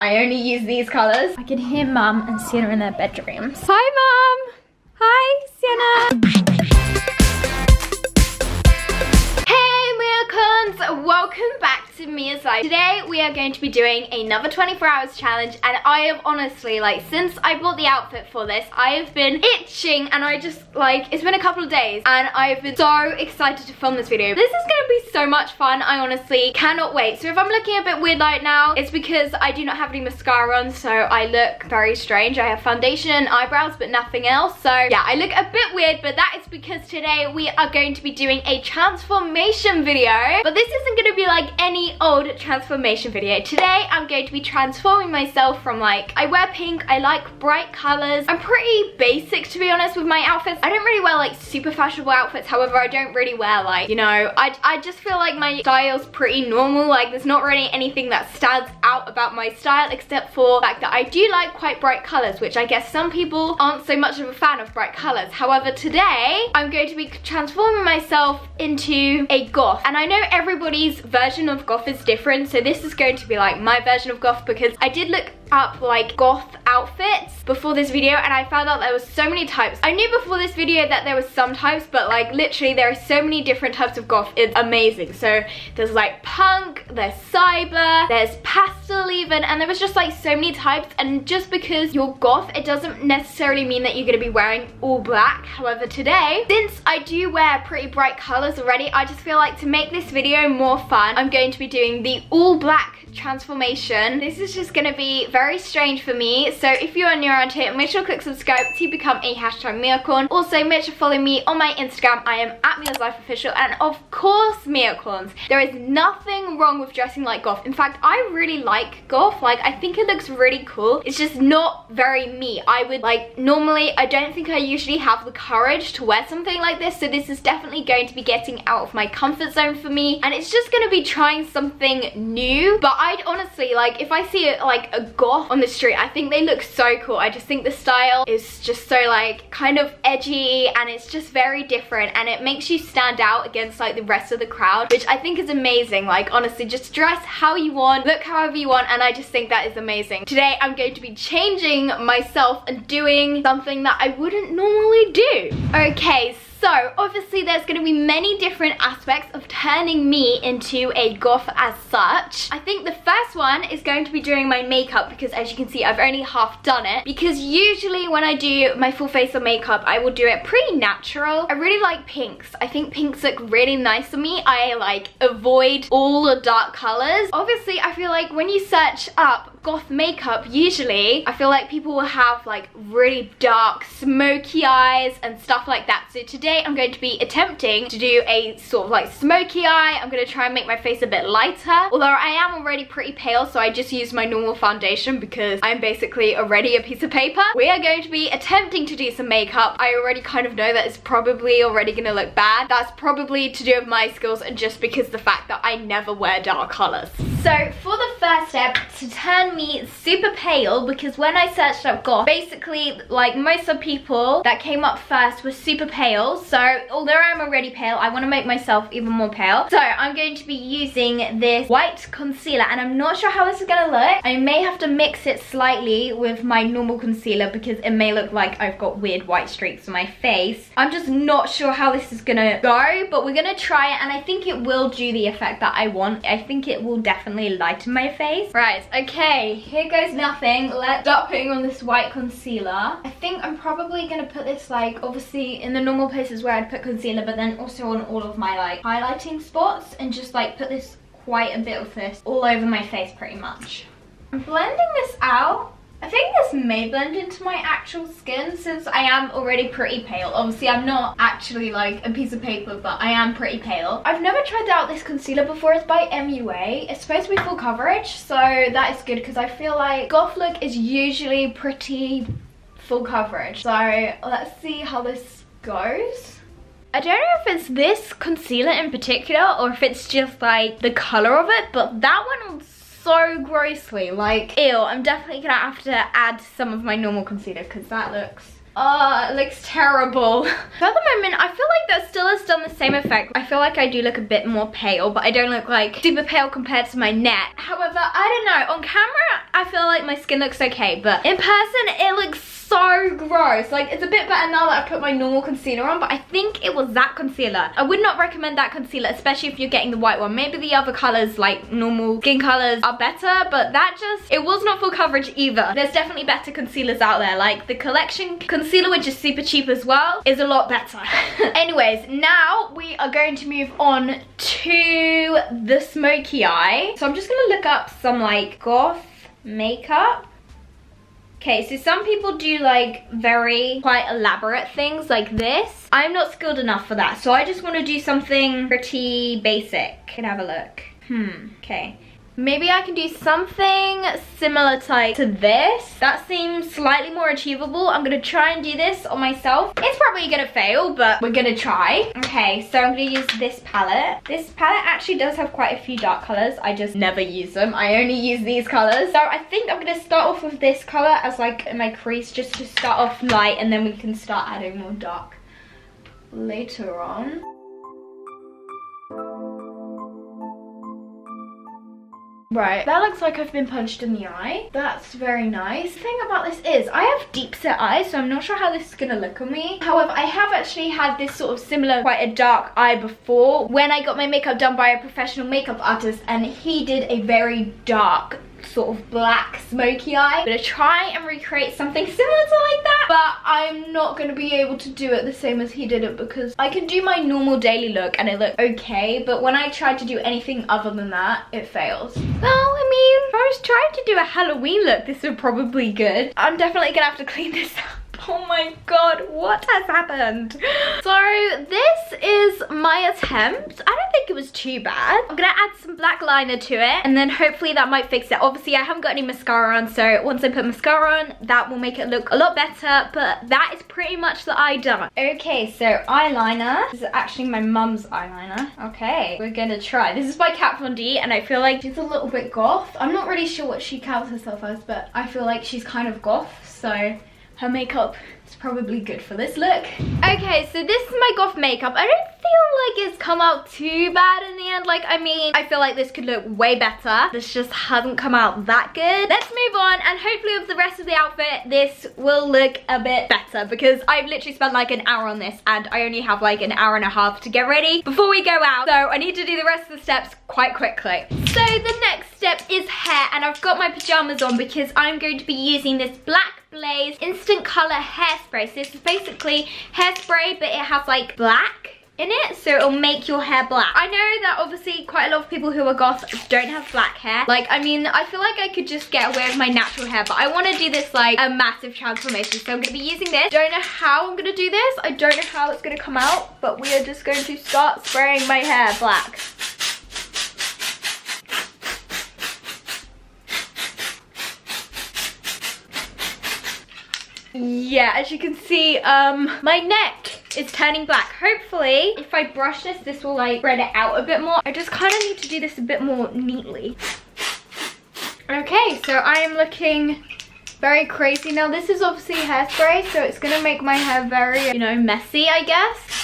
I only use these colors. I can hear mum and Sienna in their bedrooms. Hi mum. Hi Sienna. Hey Miacorns! Welcome back to Mia's Life. Today we are going to be doing another 24 hours challenge and I have honestly like since I bought the outfit for this I have been itching and I just like it's been a couple of days and I've been so excited to film this video. This is gonna be so much fun I honestly cannot wait. So if I'm looking a bit weird right now it's because I do not have any mascara on so I look very strange. I have foundation and eyebrows but nothing else so yeah I look a bit weird but that is because today we are going to be doing a transformation video but this isn't gonna be like any old transformation video. Today, I'm going to be transforming myself from like, I wear pink, I like bright colors. I'm pretty basic to be honest with my outfits. I don't really wear like super fashionable outfits. However, I don't really wear like, you know, I, I just feel like my style's pretty normal. Like there's not really anything that stands out about my style except for the fact that I do like quite bright colors, which I guess some people aren't so much of a fan of bright colors. However, today, I'm going to be transforming myself into a goth. And I know everybody's version of goth is different. So this is going to be like my version of goth because I did look up like goth outfits before this video and I found out there was so many types. I knew before this video that there was some types but like literally there are so many different types of goth. It's amazing. So there's like punk, there's cyber, there's pastel even and there was just like so many types and just because you're goth it doesn't necessarily mean that you're going to be wearing all black. However today since I do wear pretty bright colors already I just feel like to make this video more fun I'm going to be doing the all black transformation. This is just gonna be very strange for me. So if you are new around here, make sure to click subscribe to become a hashtag Miacorn. Also, make sure to follow me on my Instagram. I am at Mia's Life Official. And of course, Miacorns. There is nothing wrong with dressing like goth. In fact, I really like goth. Like, I think it looks really cool. It's just not very me. I would, like, normally, I don't think I usually have the courage to wear something like this. So this is definitely going to be getting out of my comfort zone for me. And it's just gonna be trying something new. But I'd honestly, like, if I see it, like a goth on the street, I think they look so cool. I just think the style is just so like kind of edgy and it's just very different and it makes you stand out against like the rest of the crowd, which I think is amazing. Like, honestly, just dress how you want, look however you want, and I just think that is amazing. Today, I'm going to be changing myself and doing something that I wouldn't normally do. Okay, so obviously there's going to be many different aspects of turning me into a goth as such. I think the first one is going to be doing my makeup because as you can see I've only half done it because usually when I do my full face of makeup I will do it pretty natural. I really like pinks. I think pinks look really nice on me. I like avoid all the dark colors. Obviously I feel like when you search up goth makeup, usually I feel like people will have like really dark smoky eyes and stuff like that. So today I'm going to be attempting to do a sort of like smoky eye. I'm going to try and make my face a bit lighter. Although I am already pretty pale so I just use my normal foundation because I'm basically already a piece of paper. We are going to be attempting to do some makeup. I already kind of know that it's probably already going to look bad. That's probably to do with my skills and just because the fact that I never wear dark colours. So for the first step, to turn me super pale, because when I searched up goth, basically like most of people that came up first were super pale. So although I'm already pale, I want to make myself even more pale. So I'm going to be using this white concealer and I'm not sure how this is going to look. I may have to mix it slightly with my normal concealer because it may look like I've got weird white streaks on my face. I'm just not sure how this is going to go, but we're going to try it and I think it will do the effect that I want. I think it will definitely definitely lighten my face. Right, okay, here goes nothing. Let's start putting on this white concealer. I think I'm probably gonna put this like, obviously in the normal places where I'd put concealer, but then also on all of my like highlighting spots and just like put this quite a bit of this all over my face pretty much. I'm blending this out I think this may blend into my actual skin since I am already pretty pale. Obviously, I'm not actually like a piece of paper, but I am pretty pale. I've never tried out this concealer before. It's by MUA. It's supposed to be full coverage, so that is good because I feel like Goth Look is usually pretty full coverage. So let's see how this goes. I don't know if it's this concealer in particular or if it's just like the color of it, but that one so grossly. Like, ew, I'm definitely gonna have to add some of my normal concealer because that looks Oh, it looks terrible. For the moment, I feel like that still has done the same effect. I feel like I do look a bit more pale, but I don't look like super pale compared to my neck. However, I don't know. On camera, I feel like my skin looks okay, but in person, it looks so gross. Like, it's a bit better now that I put my normal concealer on, but I think it was that concealer. I would not recommend that concealer, especially if you're getting the white one. Maybe the other colors, like normal skin colors, are better, but that just, it was not full coverage either. There's definitely better concealers out there. Like, the Collection concealer, which is super cheap as well, is a lot better. Anyways, now we are going to move on to the smoky eye. So I'm just gonna look up some, like, goth makeup. Okay, so some people do like very quite elaborate things like this. I'm not skilled enough for that, so I just want to do something pretty basic. Can have a look. Hmm, okay. Maybe I can do something similar like, to this. That seems slightly more achievable. I'm gonna try and do this on myself. It's probably gonna fail, but we're gonna try. Okay, so I'm gonna use this palette. This palette actually does have quite a few dark colors. I just never use them. I only use these colors. So I think I'm gonna start off with this color as like my crease just to start off light and then we can start adding more dark later on. Right, that looks like I've been punched in the eye. That's very nice. The thing about this is, I have deep set eyes, so I'm not sure how this is gonna look on me. However, I have actually had this sort of similar, quite a dark eye before when I got my makeup done by a professional makeup artist and he did a very dark sort of black smoky eye. I'm gonna try and recreate something similar to like that, but I'm not gonna be able to do it the same as he did it because I can do my normal daily look and it looked okay, but when I try to do anything other than that, it fails. Well, I mean, if I was trying to do a Halloween look, this would probably good. I'm definitely gonna have to clean this up. Oh my god, what has happened? So this is my attempt. I don't think it was too bad. I'm gonna add some black liner to it and then hopefully that might fix it. Obviously I haven't got any mascara on so once I put mascara on that will make it look a lot better but that is pretty much the eye done. Okay so eyeliner. This is actually my mum's eyeliner. Okay we're gonna try. This is by Kat Von D and I feel like she's a little bit goth. I'm not really sure what she counts herself as but I feel like she's kind of goth so her makeup is probably good for this look. Okay, so this is my goth makeup. I don't feel like it's come out too bad in the end. Like, I mean, I feel like this could look way better. This just hasn't come out that good. Let's move on and hopefully with the rest of the outfit, this will look a bit better because I've literally spent like an hour on this and I only have like an hour and a half to get ready before we go out. So I need to do the rest of the steps quite quickly. So the next step is hair and I've got my pajamas on because I'm going to be using this Black Blaze Instant Color Hairspray. So this is basically hairspray, but it has like black in it so it'll make your hair black. I know that obviously quite a lot of people who are goth don't have black hair. Like i mean i feel like i could just get away with my natural hair but i want to do this like a massive transformation. So i'm going to be using this. Don't know how i'm going to do this. I don't know how it's going to come out but we are just going to start spraying my hair black yeah as you can see um my neck is turning black. Hopefully if i brush this this will like spread it out a bit more. I just kind of need to do this a bit more neatly. Okay so i am looking very crazy. Now this is obviously hairspray so it's gonna make my hair very you know messy i guess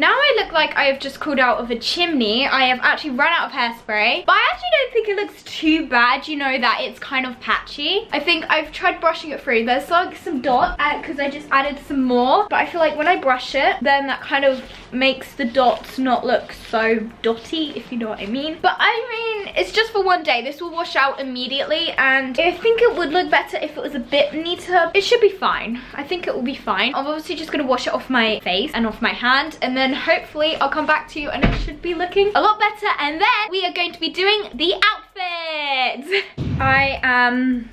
now I look like I have just crawled out of a chimney. I have actually run out of hairspray. But I actually don't think it looks too bad, you know, that it's kind of patchy. I think I've tried brushing it through. There's like some dots because uh, I just added some more. But I feel like when I brush it, then that kind of makes the dots not look so dotty, if you know what I mean. But I mean, it's just for one day. This will wash out immediately. And I think it would look better if it was a bit neater. It should be fine. I think it will be fine. I'm obviously just going to wash it off my face and off my hand. And then hopefully I'll come back to you and it should be looking a lot better. And then we are going to be doing the outfit. I am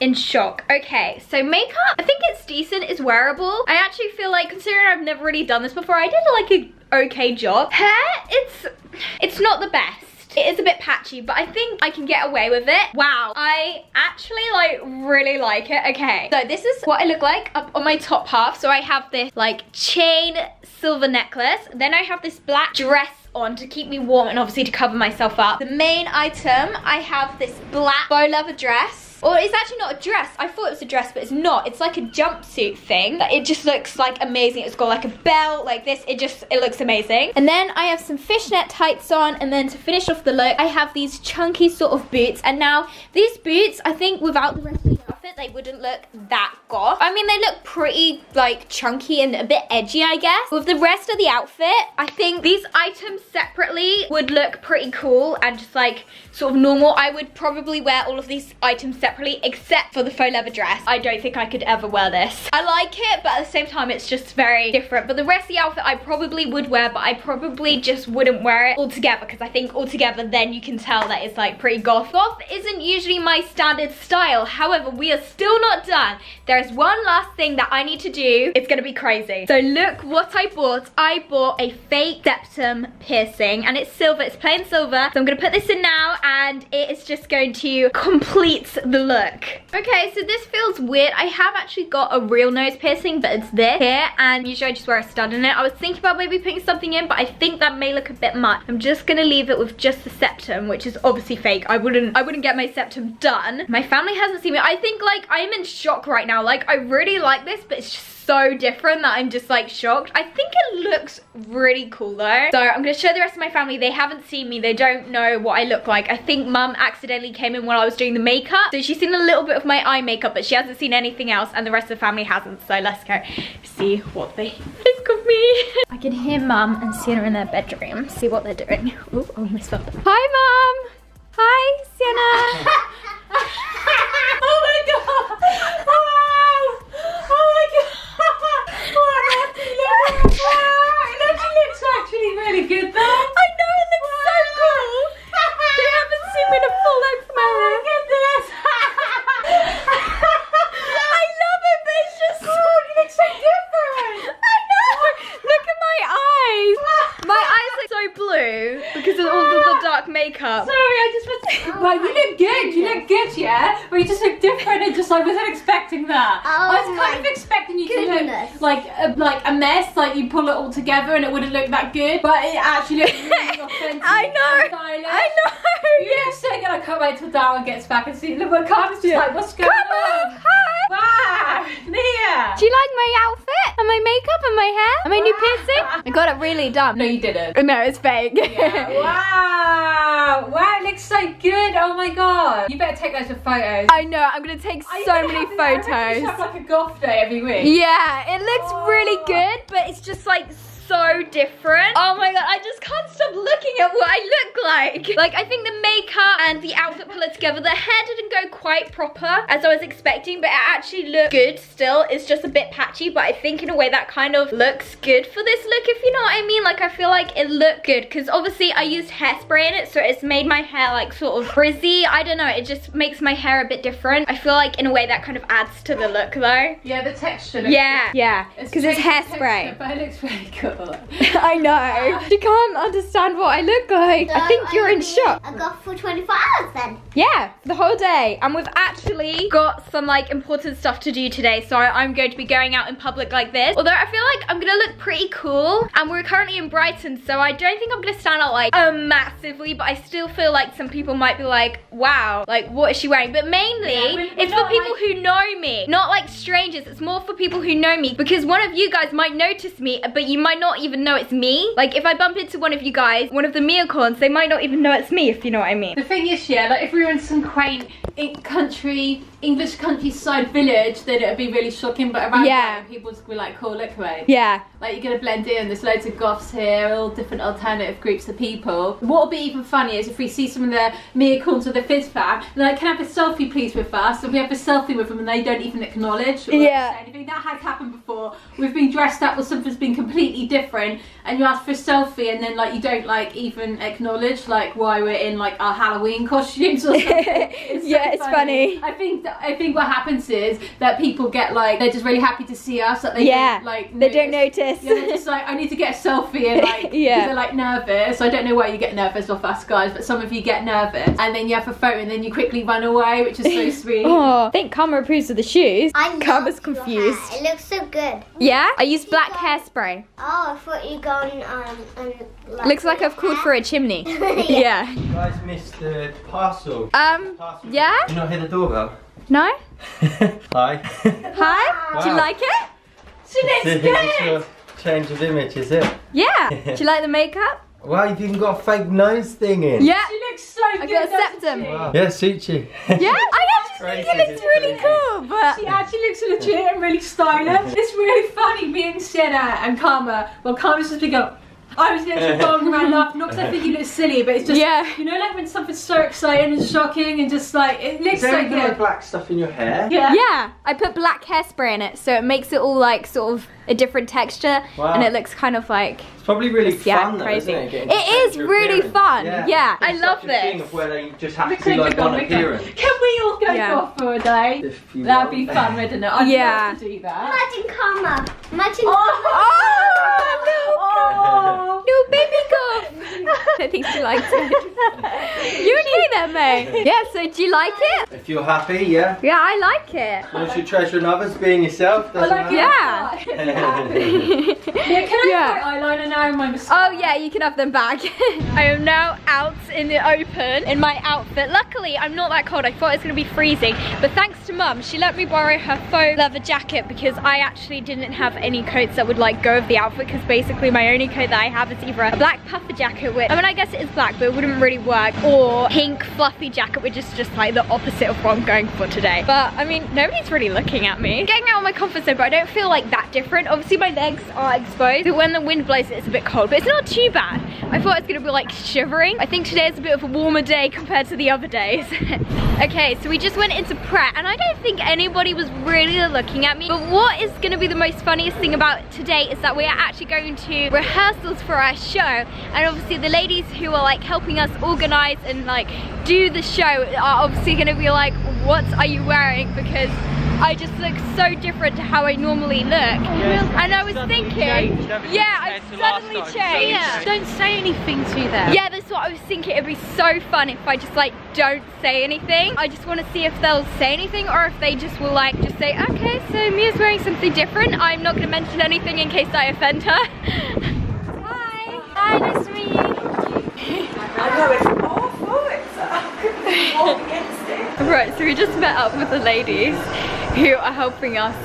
in shock. Okay, so makeup, I think it's decent, it's wearable. I actually feel like, considering I've never really done this before, I did like a okay job. Hair, it's, it's not the best. It is a bit patchy, but I think I can get away with it. Wow, I actually like really like it. Okay, so this is what I look like up on my top half. So I have this like chain silver necklace. Then I have this black dress on to keep me warm and obviously to cover myself up. The main item, I have this black bow leather dress Or it's actually not a dress. I thought it was a dress, but it's not. It's like a jumpsuit thing. It just looks like amazing. It's got like a belt like this. It just, it looks amazing. And then I have some fishnet tights on. And then to finish off the look, I have these chunky sort of boots. And now these boots, I think without the rest outfit, they wouldn't look that goth. I mean, they look pretty like chunky and a bit edgy, I guess. With the rest of the outfit, I think these items separately would look pretty cool and just like sort of normal. I would probably wear all of these items separately except for the faux leather dress. I don't think I could ever wear this. I like it, but at the same time, it's just very different. But the rest of the outfit I probably would wear, but I probably just wouldn't wear it all together because I think all together then you can tell that it's like pretty goth. Goth isn't usually my standard style. However, we are still not done. There's one last thing that I need to do. It's gonna be crazy. So look what I bought. I bought a fake septum piercing and it's silver, it's plain silver. So I'm gonna put this in now and it is just going to complete the look. Okay, so this feels weird. I have actually got a real nose piercing, but it's this here and usually I just wear a stud in it. I was thinking about maybe putting something in, but I think that may look a bit much. I'm just gonna leave it with just the septum, which is obviously fake. I wouldn't, I wouldn't get my septum done. My family hasn't seen me. I think like I'm in shock right now. Like I really like this, but it's so different that I'm just like shocked. I think it looks really cool though. So I'm gonna show the rest of my family. They haven't seen me. They don't know what I look like. I think mum accidentally came in while I was doing the makeup. So she's seen a little bit of my eye makeup, but she hasn't seen anything else and the rest of the family hasn't. So let's go see what they think of me. I can hear mum and Sienna in their bedroom. See what they're doing. Oh, almost fell. Hi mum. Hi Sienna. oh my god! Wow! Oh my god! Wow, it looks, wow, it looks actually really good though. I know it looks so cool. They haven't seen me in a full length Oh my goodness! I love it, but it's just so, it looks so different. I know. Look at my eyes. My eyes look so blue because of all of the dark makeup. Sorry, I just was. well, you look good. You look good, yeah. But you just look different. It just I wasn't expecting that. I oh was Oh kind of expecting you to goodness. look like a, like a mess, like you pull it all together and it wouldn't look that good. But it actually looks really authentic. I know. I know. You look so good. I can't wait till Darwin gets back and see. My car is just like, what's going Come on. on? Wow, Nia. Do you like my outfit and my makeup and my hair and my new piercing? I got it really done. No, you didn't. No, it's fake. Yeah. Wow! Wow, it looks so good. Oh my god. You better take loads of photos. I know. I'm gonna take Are so many have this- I reckon You photos. have like a goth day every week. Yeah, it looks Oh. really good, but it's just like so different. Oh my god, I just can't stop looking at what I look like. Like, I think the makeup and the outfit it together. The hair didn't go quite proper as I was expecting, but it actually looked good still. It's just a bit patchy, but I think in a way that kind of looks good for this look, if you know what I mean. Like, I feel like it looked good because obviously I used hairspray in it, so it's made my hair like sort of frizzy. I don't know, it just makes my hair a bit different. I feel like in a way that kind of adds to the look though. Yeah, the texture. Looks Yeah, yeah, because it's strange hairspray. texture, But it looks really cool. I know. She can't understand what I look like. I So think you're in shock. I got for 24 hours then. Yeah, the whole day. And we've actually got some like important stuff to do today. So I'm going to be going out in public like this. Although I feel like I'm gonna look pretty cool. And we're currently in Brighton. So I don't think I'm gonna stand out like um, massively. But I still feel like some people might be like, wow, like what is she wearing? But mainly Yeah, we're- we're it's for people like- who know me. Not like strangers. It's more for people who know me. Because one of you guys might notice me. But you might not even know it's me. Like if I bump into one of you guys, one of the Miacorns, they might not even know it's me if you know what I mean. The thing is, yeah, like if we were in some quaint in- country, English countryside village, then it'd be really shocking. But around Yeah. people would be like, cool, look away. Yeah. Like you're gonna blend in. There's loads of goths here, all different alternative groups of people. What would be even funnier is if we see some of the Miacorns or the Fizz fam, like, "Can I have a selfie, please, with us?" And we have a selfie with them, and they don't even acknowledge or Yeah. say anything. That has happened before. We've been dressed up or something's been completely different, and you ask for a selfie, and then like you don't like even acknowledge like why we're in like our Halloween costumes or something. It's so Yeah, it's funny. I think I think what happens is that people get like they're just really happy to see us. That they Yeah, don't, like they don't notice. Yeah, they're just like I need to get a selfie and like Yeah. they're like nervous. I don't know why you get nervous off us guys, but some of you get nervous and then you have a photo and then you quickly run away, which is so sweet. Oh, I think Karma approves of the shoes. I love Karma's your confused. It looks so good. Yeah? I used black hairspray. Oh, I thought you'd gone um and like Looks like I've called for a chimney. yeah. You guys missed the parcel. Um, Parcel. yeah? Did you not hear the doorbell? No? Hi. Hi? Do you like it? Shanice, It's your change of image, is it? Yeah. Do you like the makeup? Wow, you've even got a fake nose thing in. Yeah. She looks so I good. got a septum. Wow. Yeah, suits you. Yeah? I actually think Crazy, it looks really crazy. cool, but... She actually looks legit and really stylish. It's really funny. Me and Sienna and Karma. Well, Karma's just been going. I was literally going around laughing, not because I think you look silly, but it's just Yeah. you know, like when something's so exciting and shocking and just like it looks Is there so anything like good. black stuff in your hair? Yeah. Yeah, I put black hairspray in it, so it makes it all like sort of a different texture, Wow. and it looks kind of like It's probably really yeah, fun though, crazy. isn't it? Getting It to is change your really appearance. fun. Yeah, I love such a thing of where they just have to see like one appearance. Can we all go Yeah. off for a day? That'd want. be fun, wouldn't it? I'd Yeah. love to do that. Imagine karma. Imagine Oh, oh I think she liked it. you okay there, May? Yeah. So do you like it? If you're happy, yeah. Yeah, I like it. Once you treasure in others, being yourself doesn't like it. Yeah. yeah, can I Yeah. have my eyeliner now and my mascara? Oh yeah, you can have them back. I am now out in the open in my outfit. Luckily, I'm not that cold. I thought it was gonna be freezing, but thanks to mum, she let me borrow her faux leather jacket because I actually didn't have any coats that would like go with the outfit because basically my only coat that I have is either a black puffer jacket, which I mean I guess is black, but it wouldn't really work, or pink fluffy jacket, which is just like the opposite of what I'm going for today. But I mean, nobody's really looking at me. Getting out of my comfort zone, but I don't feel like that different. Obviously, my legs are exposed. but when the wind blows, it's a bit cold, but it's not too bad. I thought it was gonna be like shivering. I think today is a bit of a warmer day compared to the other days. okay, so we just went into Pret, and I don't think anybody was really looking at me. But what is gonna be the most funniest thing about today is that we are actually going to rehearsals for our show, and obviously the ladies who are like helping us organize and like do the show are obviously gonna be like, what are you wearing? Because I just look so different to how I normally look. and I was thinking, yeah, I've suddenly changed. Yeah. Don't say anything to them. Yeah, that's what I was thinking. It'd be so fun if I just like don't say anything. I just want to see if they'll say anything or if they just will like just say, okay, so Mia's wearing something different. I'm not going to mention anything in case I offend her. Hi. Hi, nice to meet you. I it's it. Right, so we just met up with the ladies who are helping us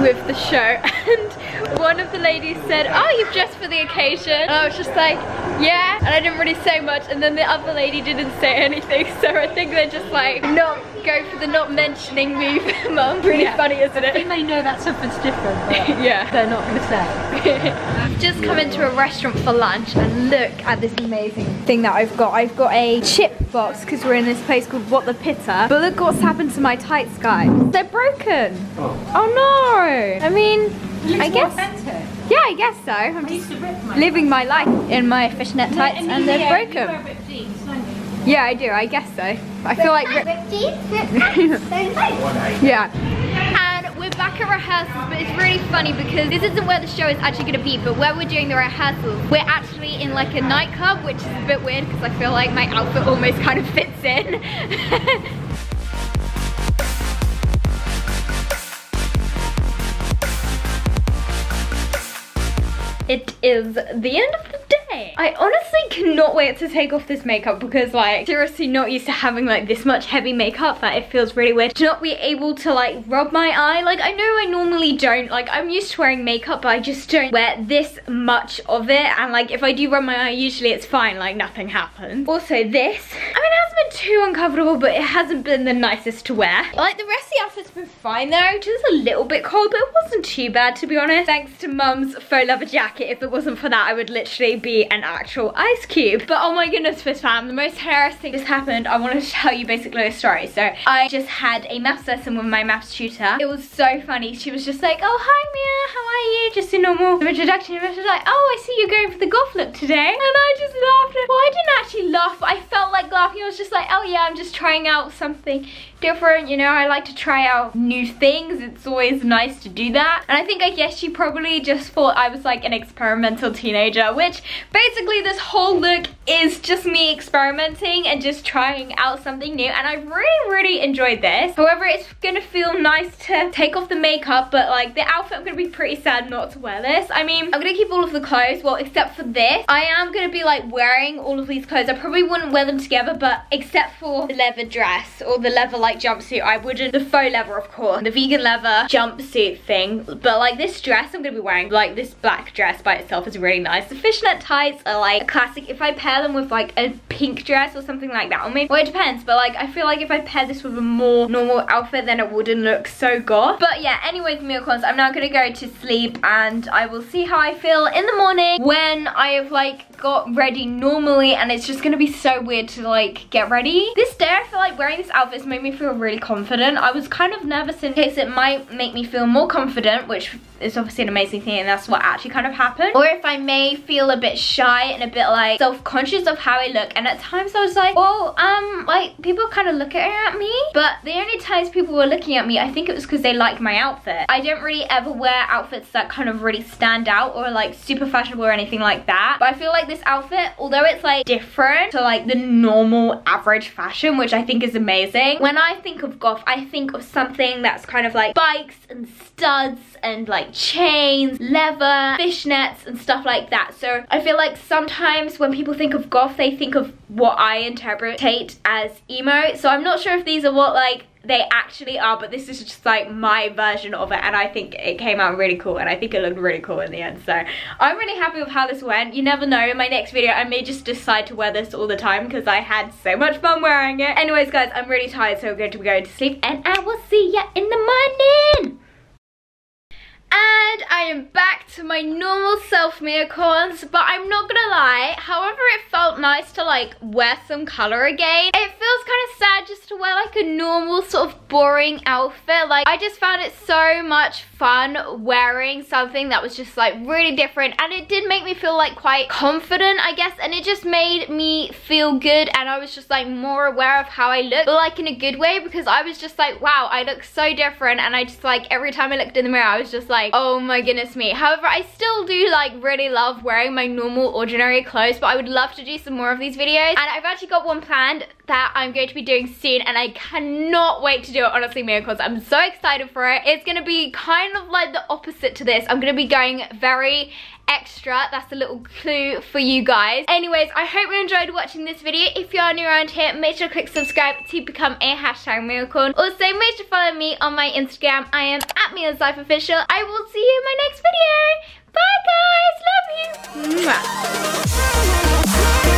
with the show and one of the ladies said, oh, you've dressed for the occasion. And I was just like, yeah, and I didn't really say much and then the other lady didn't say anything so I think they're just like, not go for the not mentioning me mum. Pretty Yeah. funny, isn't I think it? they may know that something's different, but yeah. they're not going to say. I've just come into a restaurant for lunch and look at this amazing thing that I've got. I've got a chip box because we're in this place called What the Pitta. But look what's happened to my tights, guys. They're broken. Oh. Oh no. I mean, It looks I guess, authentic. yeah, I guess so. I'm I just used to rip my living my life in my fishnet tights and they're yeah, You broken. wear ripped jeans. Yeah, I do. I guess so. I feel like... Rip jeans, rip pants, don't fight. Yeah. And we're back at rehearsals, but it's really funny because this isn't where the show is actually going to be, but where we're doing the rehearsals, we're actually in like a nightclub, which is a bit weird because I feel like my outfit almost kind of fits in. It is the end of the day. I honestly cannot wait to take off this makeup because like seriously not used to having like this much heavy makeup that it feels really weird to not be able to like rub my eye. Like I know I normally don't, like I'm used to wearing makeup but I just don't wear this much of it and like if I do rub my eye usually it's fine, like nothing happens. Also this, I mean it hasn't been too uncomfortable but it hasn't been the nicest to wear. Like the rest of the outfit's been fine though, just a little bit cold but it wasn't too bad to be honest. Thanks to mum's faux leather jacket, if it wasn't for that I would literally be an actual ice cube. But oh my goodness, Fizz fam, the most hilarious thing just happened. I wanted to tell you basically a story. So I just had a maths lesson with my maths tutor. It was so funny. She was just like, oh, hi Mia, how are you? Just a normal introduction. And she was like, oh, I see you're going for the golf look today. And I just laughed. Well, I didn't actually laugh, I felt like laughing. I was just like, oh yeah, I'm just trying out something different, you know, I like to try out new things. It's always nice to do that. And I think, I guess she probably just thought I was like an experimental teenager, which basically this whole look is just me experimenting and just trying out something new. And I really, really enjoyed this. However, it's gonna feel nice to take off the makeup, but like the outfit, I'm gonna be pretty sad not to wear this. I mean, I'm gonna keep all of the clothes, well, except for this. I am gonna be like wearing all of these clothes. I probably wouldn't wear them together, but except for the leather dress or the leather like jumpsuit, I wouldn't. The faux leather, of course. The vegan leather jumpsuit thing. But like this dress I'm gonna be wearing, like this black dress by itself is really nice. The fishnet are like a classic. If I pair them with like a pink dress or something like that, or maybe, well it depends, but like I feel like if I pair this with a more normal outfit, then it wouldn't look so goth. But yeah, anyways, Miacorns, I'm now gonna go to sleep and I will see how I feel in the morning when I have like got ready normally and it's just gonna be so weird to like get ready. This day I feel like wearing this outfit has made me feel really confident. I was kind of nervous in case it might make me feel more confident, which is obviously an amazing thing and that's what actually kind of happened. Or if I may feel a bit shy and a bit like self-conscious of how I look. And at times I was like, well, um, like people kind of looking at me. But the only times people were looking at me, I think it was because they liked my outfit. I don't really ever wear outfits that kind of really stand out or like super fashionable or anything like that. But I feel like this outfit, although it's like different to like the normal average fashion, which I think is amazing. When I think of goth, I think of something that's kind of like bikes and studs and like chains, leather, fishnets and stuff like that. So I feel like sometimes when people think of goth, they think of what I interpretate as emo. So I'm not sure if these are what like they actually are but this is just like my version of it and I think it came out really cool and I think it looked really cool in the end so I'm really happy with how this went you never know in my next video I may just decide to wear this all the time because I had so much fun wearing it anyways guys I'm really tired so I'm going to be going to sleep and I will see ya in the morning and I am back to my normal self Miacorns, but I'm not gonna lie, however it felt nice to like wear some colour again. It feels kind of sad just to wear like a normal sort of boring outfit. Like I just found it so much fun wearing something that was just like really different and it did make me feel like quite confident I guess and it just made me feel good and I was just like more aware of how I look but like in a good way because I was just like wow I look so different and I just like every time I looked in the mirror I was just like oh my goodness me however I still do like really love wearing my normal ordinary clothes but I would love to do some more of these videos and I've actually got one planned that I'm going to be doing soon and I cannot wait to do it honestly Miacorns. I'm so excited for it. It's gonna be kind of like the opposite to this. I'm gonna be going very extra. That's a little clue for you guys. Anyways i hope you enjoyed watching this video. If you are new around here make sure to click subscribe to become a hashtag Miacorn. Also make sure to follow me on my instagram. I am at mia's life official. I will see you in my next video. Bye guys. Love you. Mwah.